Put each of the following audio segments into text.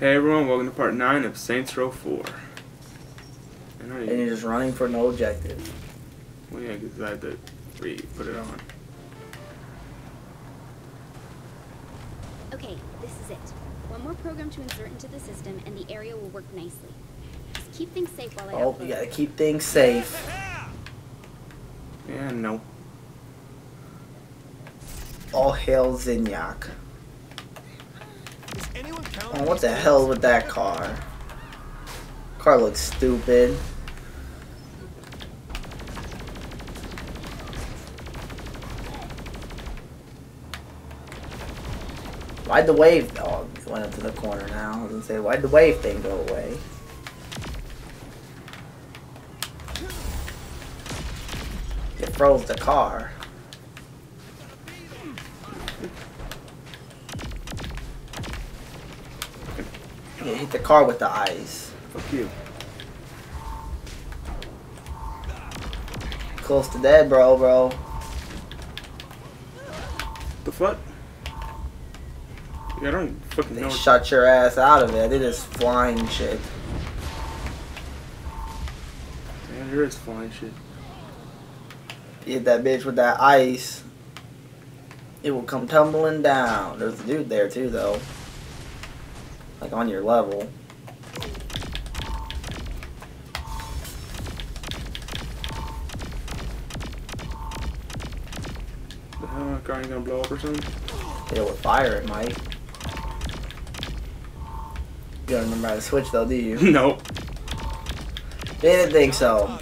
Hey everyone, welcome to part 9 of Saints Row 4. And I, And you're just running for no objective. well, yeah, because I had to re put it on. Okay, this is it. One more program to insert into the system and the area will work nicely. Just keep things safe while I Oh, upload. you gotta keep things safe. Yeah, no. All hail Zinyak. Oh, what the hell with that car? Car looks stupid. Why'd the wave? Oh, went up to the corner now. Gonna say, why'd the wave thing go away? It froze the car. It hit the car with the ice. Fuck you. Close to dead, bro, bro. The fuck? Yeah, I don't fucking They know. shut your ass out of it. It is flying shit. Yeah, there is flying shit. You hit that bitch with that ice. It will come tumbling down. There's a dude there too, though. Like on your level. The hell, my car gonna blow up or something? It with fire, it might. You don't remember how to switch though, do you? nope. Didn't think so.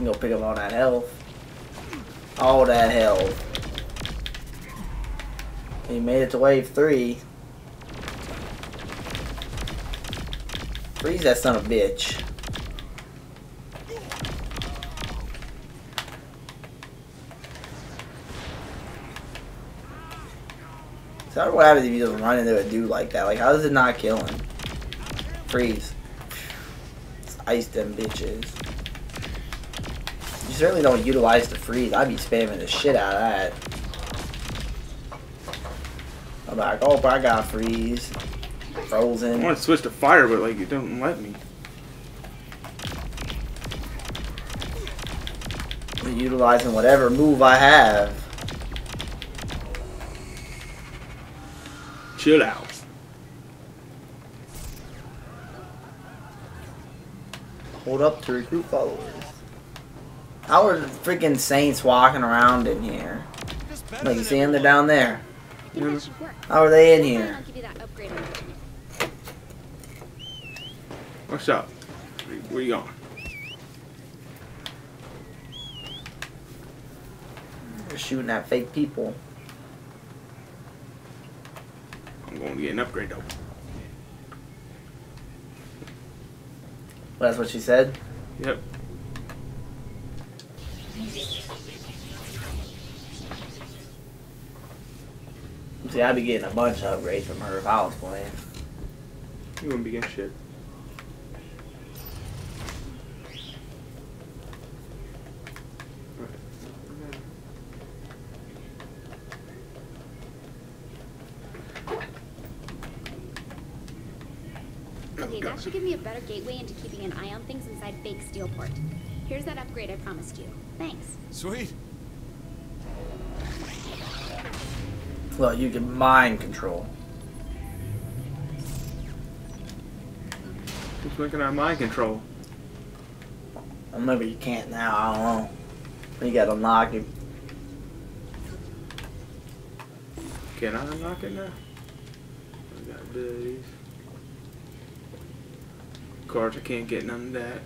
Can go pick up all that health. All that health. He made it to wave three. Freeze that son of a bitch. So what happens if you just run into a dude like that? Like, how does it not kill him? Freeze. Ice them bitches. Certainly don't utilize the freeze. I'd be spamming the shit out of that. I'm like, oh, but I got freeze. Frozen. I want to switch to fire, but like, it don't let me. I'm Utilizing whatever move I have. Chill out. Hold up to recruit followers. How are the freaking saints walking around in here? Like, you see them? They're down there. I think that should work. How are they in here? I'll give you that upgrade. on it. What's up? Where you going? They're shooting at fake people. I'm going to get an upgrade though. Well, that's what she said. Yep. See, I'd be getting a bunch of upgrades from her if I was playing. You wouldn't be getting shit. Okay, that should give me a better gateway into keeping an eye on things inside fake Steelport. Here's that upgrade I promised you. Thanks. Sweet. Well, you can mind control. Who's looking at mind control? Or maybe you can't now. I don't know. You gotta unlock it. Can I unlock it now? I got these. Cards, I can't get none of that.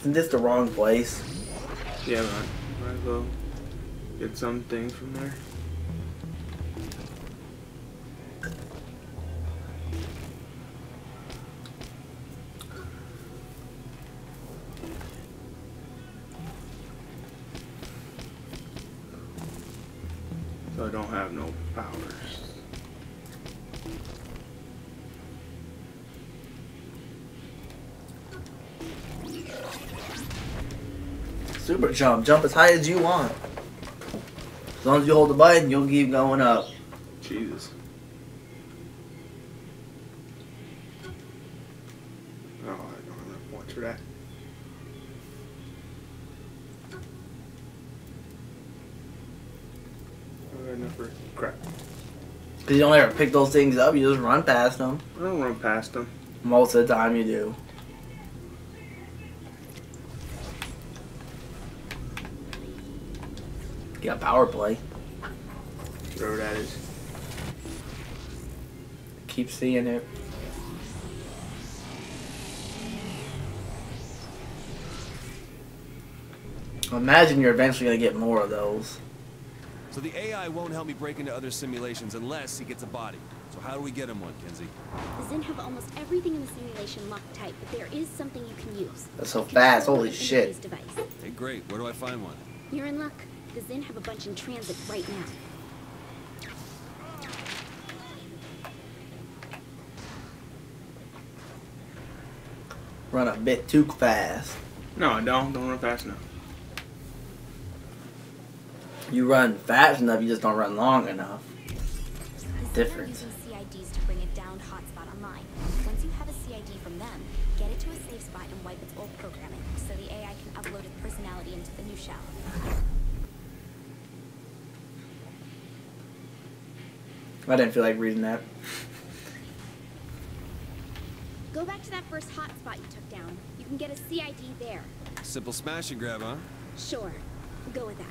Isn't this the wrong place? Yeah, I might as well get some things from there. Jump. Jump as high as you want. As long as you hold the button, you'll keep going up. Jesus. Oh, I don't have enough points for that. I got enough for crap. Because you don't ever pick those things up, you just run past them. I don't run past them. Most of the time you do. You got power play. Whatever that is. Keep seeing it. Imagine you're eventually gonna get more of those. So the AI won't help me break into other simulations unless he gets a body. So how do we get him one, Kinzie? The Zin have almost everything in the simulation locked tight, but there is something you can use. That's so fast, holy shit. interface Device. Hey, great. Where do I find one? You're in luck. The Zin have a bunch in transit right now. Run a bit too fast. No, I don't. Don't run fast enough. You run fast enough, you just don't run long enough. The Zin are Difference. CIDs to bring a downed hotspot online. Once you have a CID from them, get it to a safe spot and wipe its old programming, so the AI can upload its personality into the new shell. I didn't feel like reading that. Go back to that first hotspot you took down. You can get a CID there. Simple smash and grab, huh? Sure. Go with that.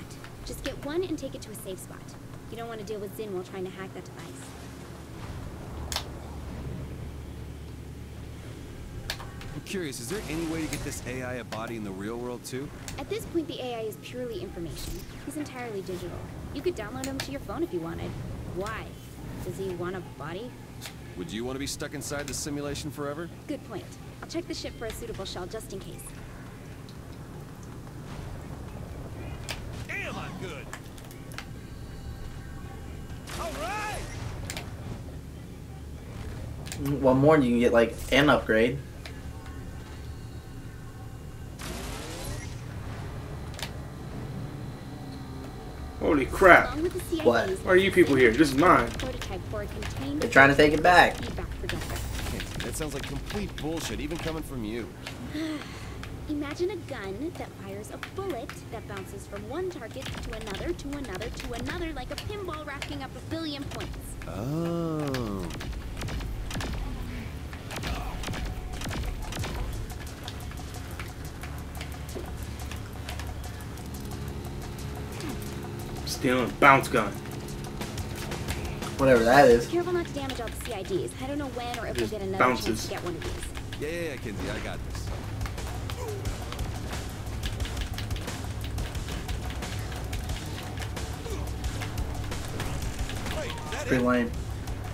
Just get one and take it to a safe spot. You don't want to deal with Zin while trying to hack that device. I'm curious, is there any way to get this AI a body in the real world too? At this point, the AI is purely information. He's entirely digital. You could download him to your phone if you wanted. Why? Does he want a body? Would you want to be stuck inside the simulation forever? Good point. I'll check the ship for a suitable shell just in case. Damn, I'm good. All right. One more, and you can get like an upgrade. Holy crap. Along with the CIDs, What? Why are you people here? This is mine. Prototype for a contained They're trying to take it back. feedback projector. Kinzie, that sounds like complete bullshit, even coming from you. Imagine a gun that fires a bullet that bounces from one target to another, to another, to another, like a pinball racking up a billion points. Oh. Stealing a bounce gun. Whatever that is. Careful not to damage all the CIDs. I don't know when or if we'll get another bounces. chance to get one of these. Yeah, yeah, yeah, Kinzie, I got this. Wait, is that Pretty lame.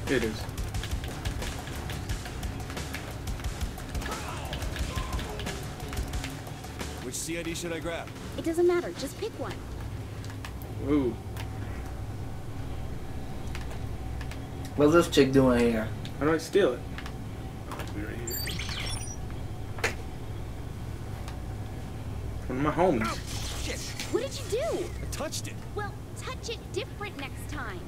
It is. Which CID should I grab? It doesn't matter. Just pick one. Ooh. What's this chick doing here? How do I steal it? Oh, it's right here. One of my homies. Oh, shit, What did you do? I touched it. Well, touch it different next time.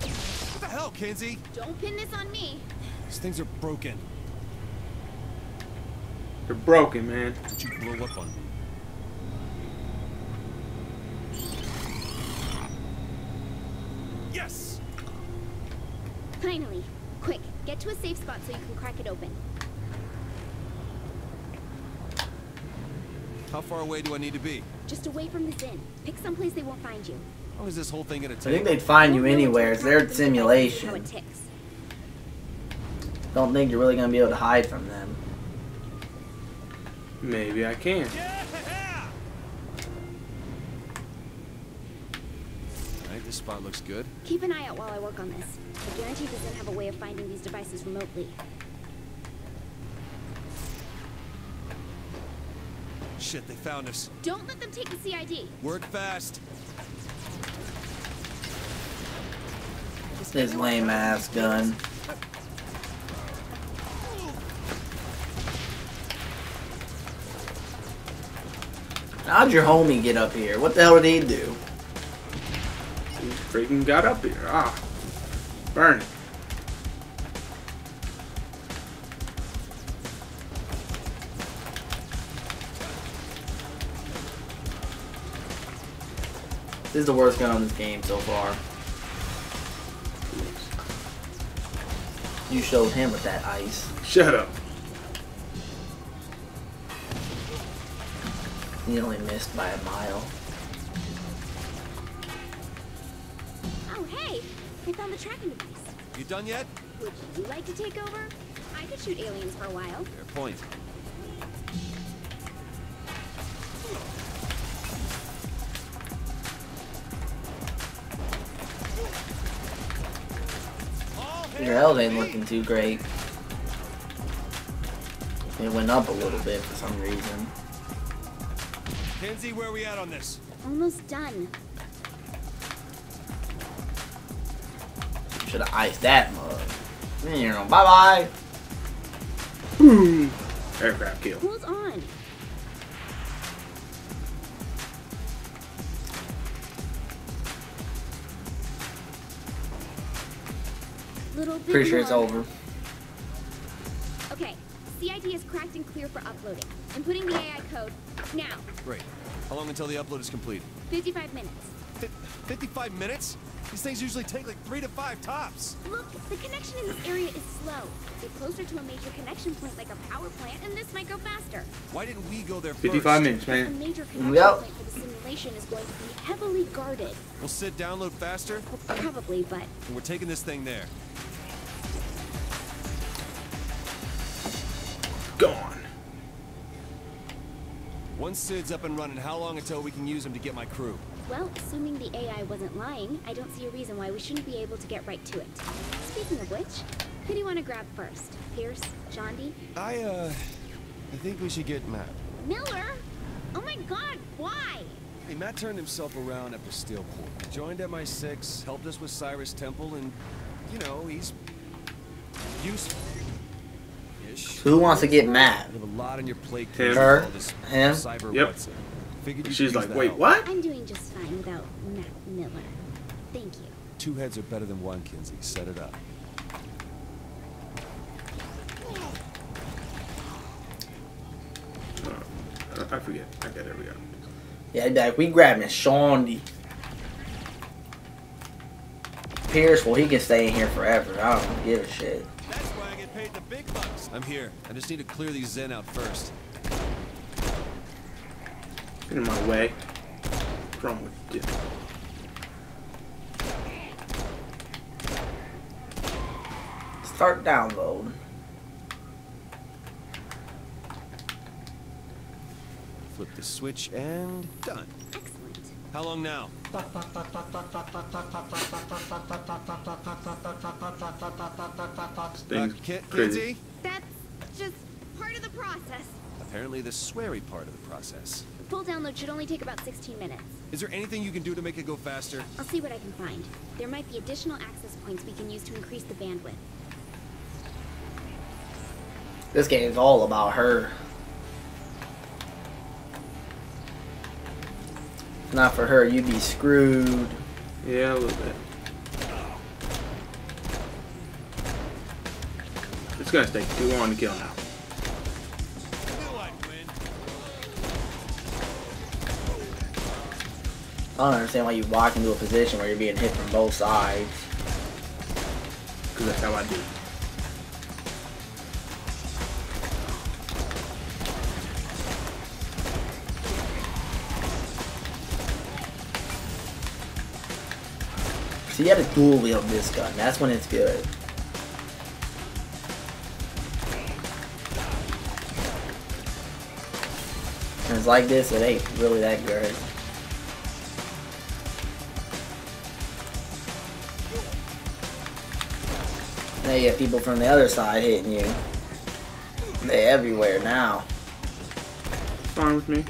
What the hell, Kinzie? Don't pin this on me. These things are broken. They're broken, man. Don't you blow up on me. Yes! Finally. Quick, get to a safe spot so you can crack it open. How far away do I need to be? Just away from the Zin. Pick someplace they won't find you. How is this whole thing gonna I think they'd find you Won't know until anywhere. It's their happens and the device is How simulation. it ticks. Don't think you're really gonna be able to hide from them. Maybe I can. Yeah! Alright, this spot looks good. Keep an eye out while I work on this. I guarantee the Zin have a way of finding these devices remotely. Shit, they found us. Don't let them take the CID. Work fast. This lame ass gun. How'd your homie get up here? What the hell did he do? He freaking got up here. Ah. Burn it. This is the worst gun on this game so far. You showed him with that ice. Shut up. He only missed by a mile. Oh, hey! I found the tracking device. You done yet? Would you like to take over? I could shoot aliens for a while. Fair point. Your health ain't looking too great. It went up a little bit for some reason. Kinzie, where are we at on this? Almost done. Should have iced that mug. Mm, you know, bye bye. Boom. Hmm. Aircraft kill. Hold on. Little bit Pretty sure it's over. Okay, CID is cracked and clear for uploading. I'm putting the AI code now. Great. How long until the upload is complete? 55 minutes. Fi 55 minutes? These things usually take like three to five tops. Look, the connection in this area is slow. Get closer to a major connection point like a power plant, and this might go faster. Why didn't we go there 55 first? minutes, A man. major connection Yep. point for the simulation is going to be heavily guarded. Will Sid download faster? Well, probably, but And we're taking this thing there. Once Sid's up and running, how long until we can use him to get my crew? Well, assuming the AI wasn't lying, I don't see a reason why we shouldn't be able to get right to it. Speaking of which, who do you want to grab first? Pierce? Shaundi? I, uh, I think we should get Matt. Miller? Oh my god, why? Hey, Matt turned himself around after Steelport. Joined MI6, helped us with Cyrus Temple, and, you know, he's useful. Ish. Who wants to get mad? Have a lot on your plate. Him. Her. Him. Yep. what's it. Figured you She's like, wait, what? I'm doing just fine without Matt Miller. Thank you. Two heads are better than one, Kinzie. Set it up. Uh, I forget. Okay, there we go. Yeah, like we grabbing Shaundi. Pierce, well, he can stay in here forever. I don't give a shit. I'm here. I just need to clear these Zin out first. Get in my way. What's wrong with you? Start download. Flip the switch and done. Excellent. How long now? Things Uh, Ken- crazy. Kinzie? That's just part of the process. Apparently the sweary part of the process. Full download should only take about 16 minutes. Is there anything you can do to make it go faster? I'll see what I can find. There might be additional access points we can use to increase the bandwidth. This game's all about her. If Not for her, you'd be screwed. Yeah, a little bit. Gonna take too long to kill now. I don't understand why you walk into a position where you're being hit from both sides. Because that's how I do. So you had to dual wield this gun. That's when it's good. It's like this, it ain't really that good. Now you have people from the other side hitting you. They're everywhere now. Fine with me.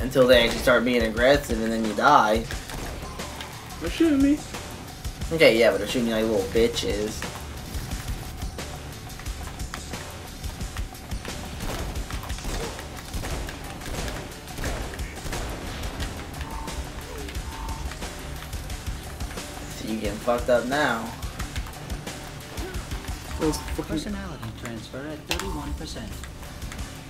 Until they actually start being aggressive and then you die. They're shooting me. Okay, yeah, but they're shooting you like little bitches. Fucked up now. Those Personality transfer at 31%.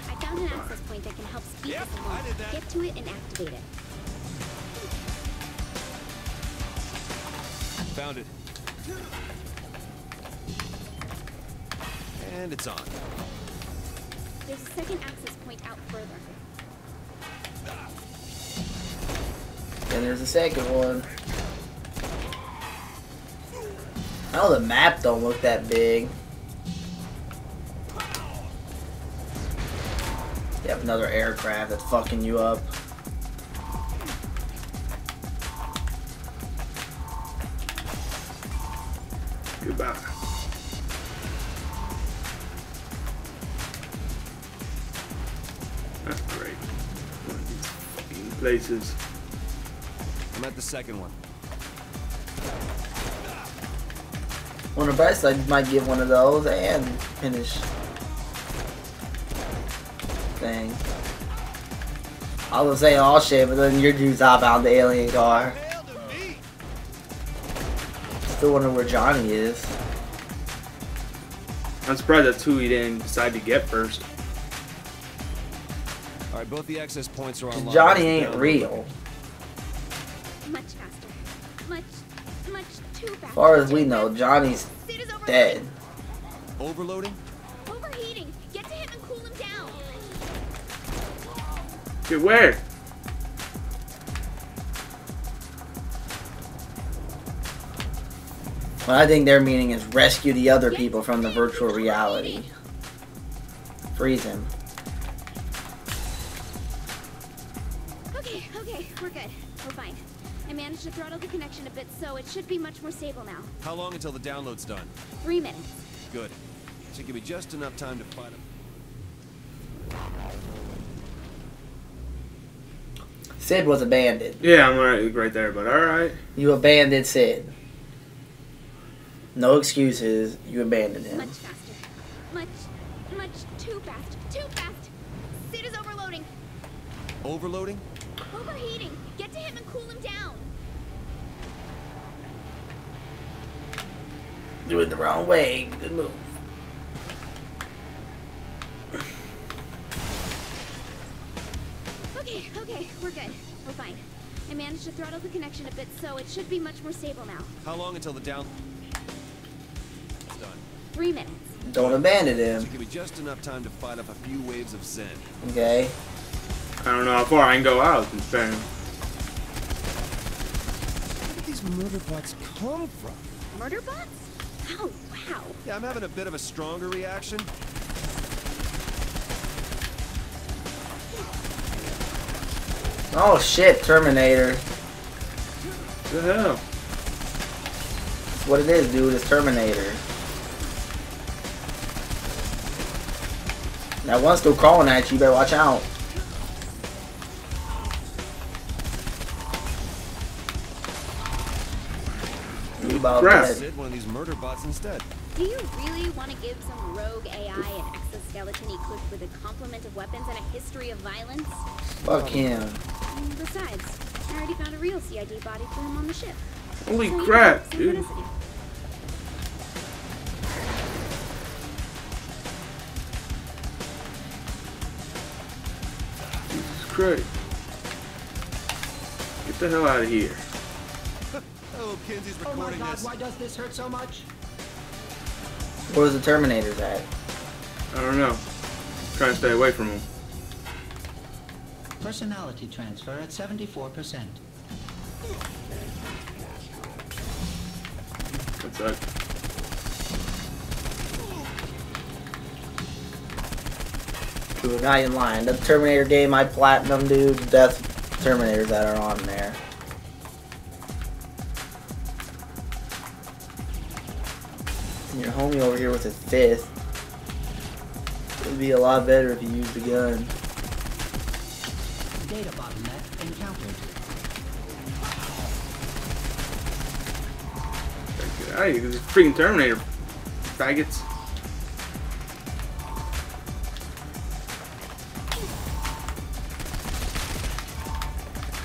I found an access point that can help speed Yep, this along. I did that. Get to it and activate it. Found it. And it's on. There's a second access point out further. And there's a second one. I know the map don't look that big. You have another aircraft that's fucking you up. goodbye. That's great. One of these fucking places. I'm at the second one. On the bright side, you might get one of those and finish thing. I was saying all shit, but then your dude's hop out the alien car. Hail to me! Still wonder where Johnny is. I'm surprised that's who he didn't decide to get first. All right, both the access points are online. Johnny ain't real. Much faster. Much, much too fast. As far as we know, Johnny's Sid is overloading. dead. Overloading? Overheating. Get to him and cool him down. Get where? What I think their meaning is rescue the other people from the virtual reality. Freeze him. Okay, okay, we're good. We're fine. I managed to throttle the connection a bit, so it should be much more stable now. How long until the download's done? Three minutes. Good. Should give me just enough time to fight him. Sid was abandoned. Yeah, I'm right, right there, but alright. You abandoned Sid. No excuses. You abandoned him. Much faster. Much, much too fast. Too fast. Sid is overloading. Overloading? Overheating. Get to him and cool him down. Do it the wrong way. Good move. Okay, okay, we're good. We're fine. I managed to throttle the connection a bit, so it should be much more stable now. How long until the down... It's done. Three minutes. Don't abandon him. Should give me just enough time to fight off a few waves of Zin. Okay. I don't know how far I can go out. in fact. Where did these murder bots come from? Murder bots? Oh, wow. Yeah, I'm having a bit of a stronger reaction. Oh shit, Terminator. What the hell? That's what it is, dude. It's Terminator. That one's still crawling at you. You better watch out. About Crap. dead. One of these murder bots instead. Do you really want to give some rogue AI an exoskeleton equipped with a complement of weapons and a history of violence? Fuck him. And besides, I already found a real CID body for him on the ship. Holy So, crap, dude. synchronicity. Jesus Christ. Get the hell out of here. Oh, Kinzie's Oh my god, this. why does this hurt so much? Where's the Terminators at? I don't know. trying to stay away from him. Personality transfer at 74%. What's up? Dude, not in line. The Terminator game I platinum, dude. Death Terminators that are on there. And your homie over here with a fifth. It would be a lot better if you used the gun. Data bottleneck encountered. Get out of here, 'cause it's freaking Terminator. Faggots.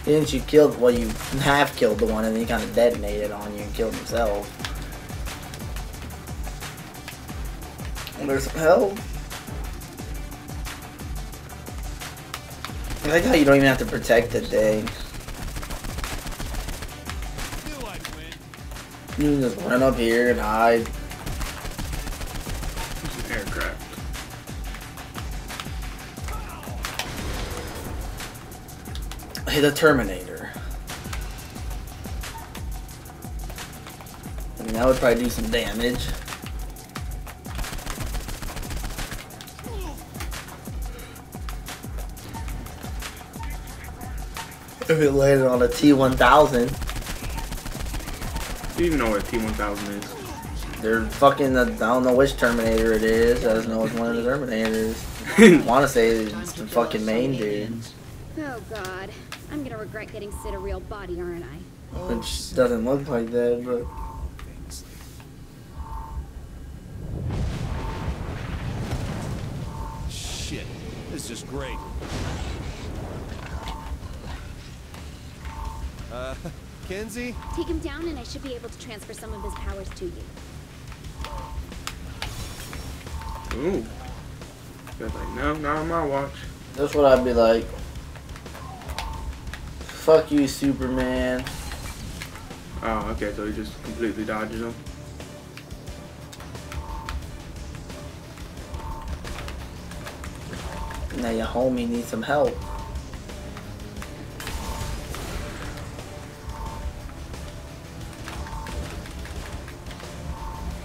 Didn't you kill? Well, you half killed the one, and then he kind of detonated on you and killed himself. There's some help. I like how you don't even have to protect the thing. Knew I'd win. You can just run up here and hide. It's an aircraft. Hit a Terminator. I mean, that would probably do some damage. If it landed on a T-1000, Do you even know what a T1000 is? they're fucking, I don't know which Terminator it is, I just know it's one of the Terminators. I want to say it's the fucking main dude, Oh god. I'm gonna regret getting Sid a real body, aren't I? which doesn't look like that, but... Shit, this is great. Uh, Kinzie? Take him down and I should be able to transfer some of his powers to you. Ooh. They're like, no, not on my watch. That's what I'd be like. Fuck you, Superman. Oh, okay, so he just completely dodges them. Now your homie needs some help.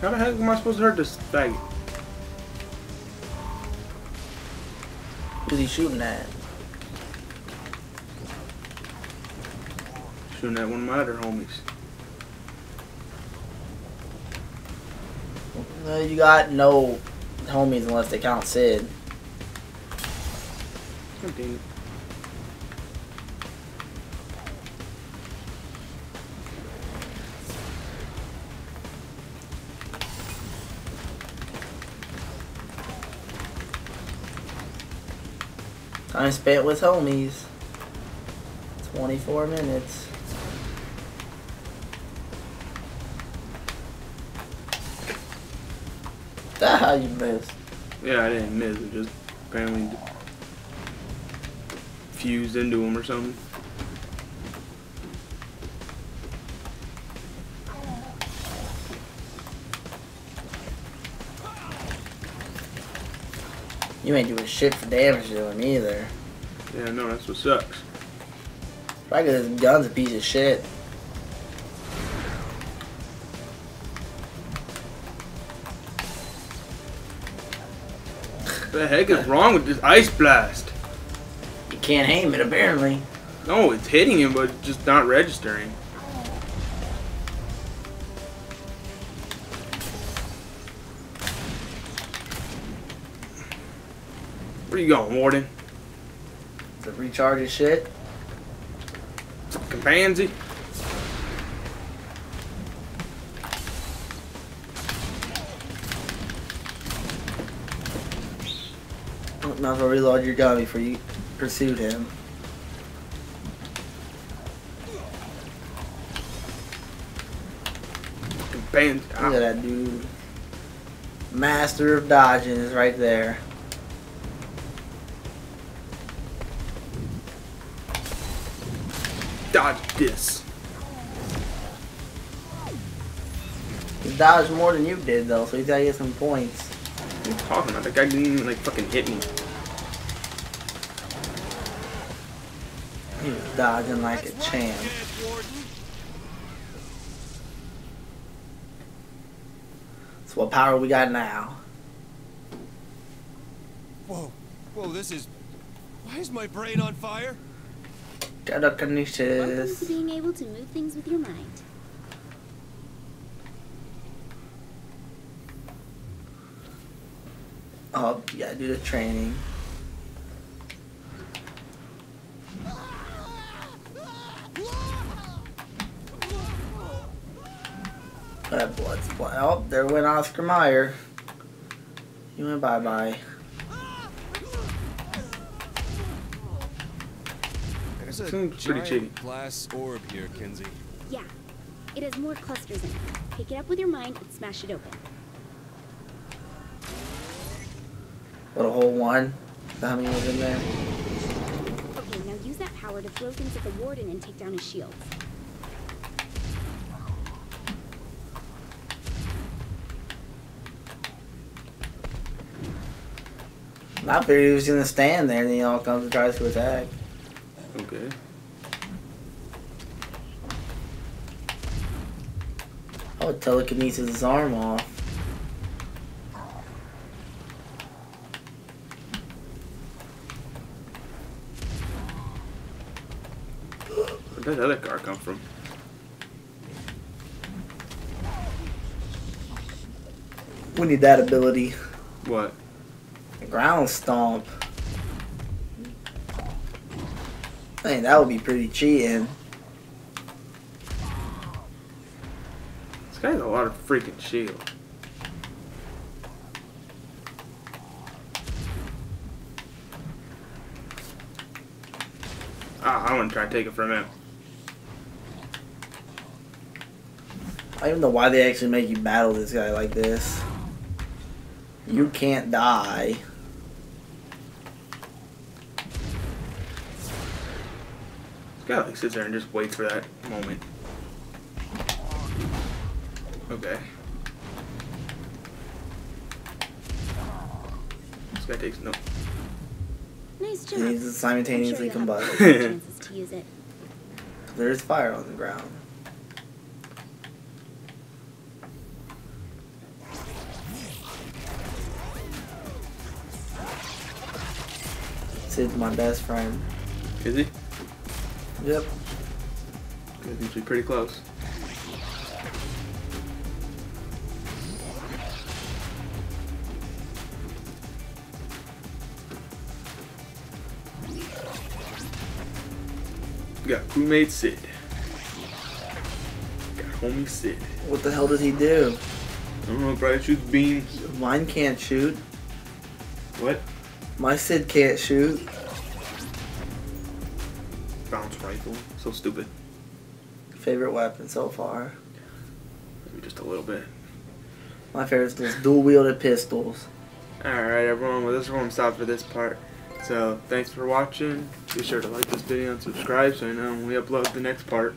How the heck am I supposed to hurt this faggot? Who's he shooting at? Shooting at one of my other homies. Uh, you got no homies unless they count Sid. God dang it. Time spent with homies. 24 minutes. That how you missed. Yeah, I didn't miss. It just apparently fused into him or something. You ain't doing shit for damage to him either. Yeah, no, that's what sucks. Probably 'cause his gun's a piece of shit. What the heck is wrong with this ice blast? You can't aim it apparently. No, it's hitting him, but just not registering. Where you going, Warden? To recharge his shit. Fucking pansy? Might as well reload your gun before you pursued him. Pansy. Look at that dude. Master of dodging is right there. This. He dodged more than you did though, so he's gotta get some points. What are you talking about? That guy didn't even like fucking hit me. He was dodging like a champ. Dead, Warden. So what power we got now? Whoa, whoa, this is... Why is my brain on fire? Got Welcome to being able to move things with your mind. Oh, yeah, do the training. That blood's blood. Oh, there went Oscar Mayer. He went bye bye There's There's a Seems pretty giant cheaty. glass orb here, Kinzie. Yeah. It has more clusters in it. Pick it up with your mind and smash it open. What a whole one. Is that How many was in there? Okay, now use that power to throw things at the warden and take down his shields. I figured he was gonna stand there and he all comes and tries to attack. Okay. Oh, telekinesis his arm off. Where'd that other car come from? We need that ability. What? Ground stomp. Think that would be pretty cheating. This guy has a lot of freaking shield. Ah, I want to try and take it from him. I don't even know why they actually make you battle this guy like this. You can't die. This guy like sits there and just waits for that moment. Okay. This guy takes no. Nice job. He needs to simultaneously sure you'll combust. plenty of chances to use it. There's fire on the ground. Sid's my best friend. Is he? Yep. He's usually pretty close. Got crewmate Sid. Got homie Sid. What the hell did he do? I don't know, probably shoots beams. Mine can't shoot. What? My Sid can't shoot. Rifle. So stupid. Favorite weapon so far. Maybe just a little bit. My favorite is those dual wielded pistols. Alright everyone, well this is where I'm stopped for this part. So thanks for watching. Be sure to like this video and subscribe so you know when we upload the next part.